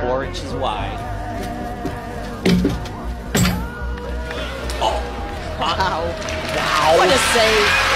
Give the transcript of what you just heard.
Four inches wide. Oh! Wow. Wow. What a save.